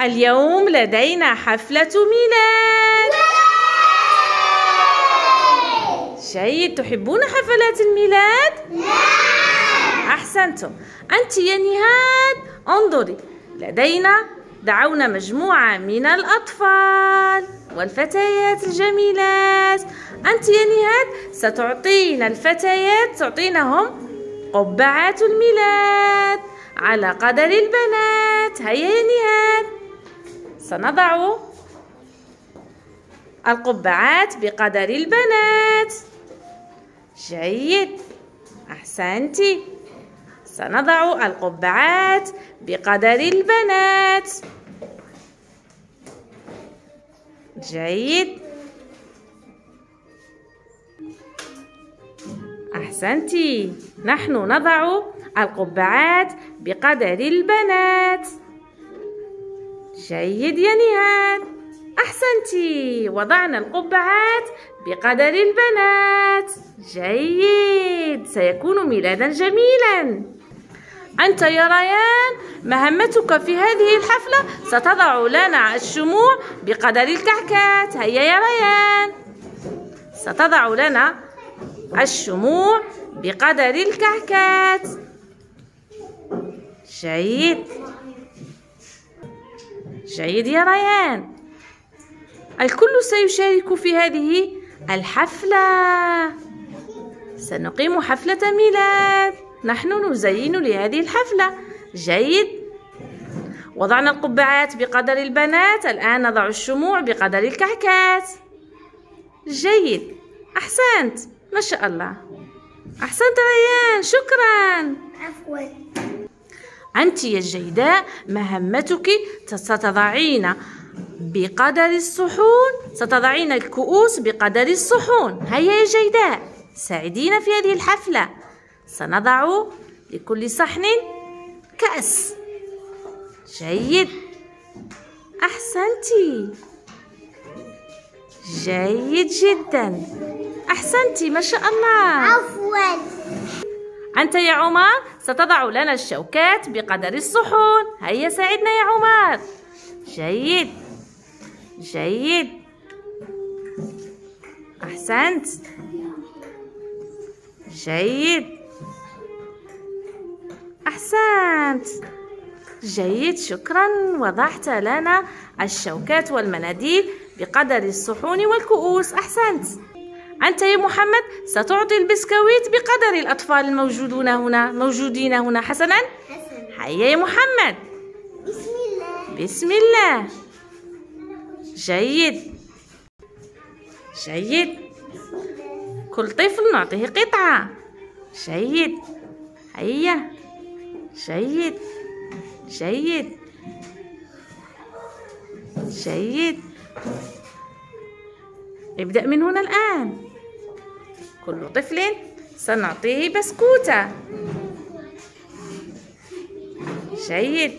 اليوم لدينا حفلة ميلاد. جيد تحبون حفلات الميلاد؟ نعم. أحسنتم. أنت يا نهاد انظري لدينا دعونا مجموعة من الأطفال والفتيات الجميلات. أنت يا نهاد ستعطينا الفتيات تعطينهم قبعات الميلاد على قدر البنات. هيا يا نهاد. سنضع القبعات بقدر البنات. جيد. أحسنتِ. سنضع القبعات بقدر البنات. جيد. أحسنتِ. نحن نضع القبعات بقدر البنات. جيد يا نهاد. أحسنتِ. وضعنا القبعات بقدر البنات. جيد. سيكون ميلادا جميلا. أنت يا ريان مهمتك في هذه الحفلة ستضع لنا الشموع بقدر الكعكات. هيا يا ريان. ستضع لنا الشموع بقدر الكعكات. جيد. جيد يا ريان. الكل سيشارك في هذه الحفلة. سنقيم حفلة ميلاد. نحن نزين لهذه الحفلة. جيد. وضعنا القبعات بقدر البنات. الآن نضع الشموع بقدر الكعكات. جيد. أحسنت. ما شاء الله. أحسنت ريان. شكرا. أنت يا جيداء مهمتك ستضعين بقدر الصحون ستضعين الكؤوس بقدر الصحون. هيا يا جيداء ساعدينا في هذه الحفلة. سنضع لكل صحن كأس. جيد. أحسنتي جيد جدا. أحسنتي ما شاء الله. عفوا. أنت يا عمر ستضع لنا الشوكات بقدر الصحون. هيا ساعدنا يا عمر. جيد. جيد. أحسنت. جيد. أحسنت. جيد. شكرا. وضعت لنا الشوكات والمناديل بقدر الصحون والكؤوس. أحسنت. أنت يا محمد ستعطي البسكويت بقدر الأطفال الموجودون هنا موجودين هنا حسنا؟ حسن هيا يا محمد. بسم الله. بسم الله. جيد. جيد. كل طفل نعطيه قطعة. جيد. هيا. جيد. جيد. جيد. ابدأ من هنا الآن. كل طفل سنعطيه بسكوتة. جيد.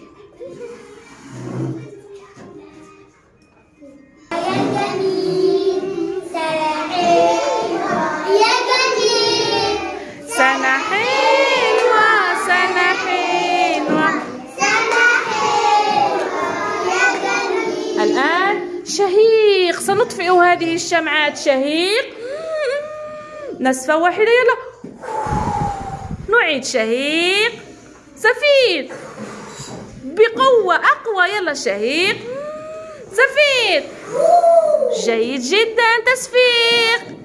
شهيق سنطفئ هذه الشمعات شهيق. نسفة واحدة يلا. نعيد شهيق. زفير. بقوة أقوى يلا شهيق. زفير. جيد جدا تصفيق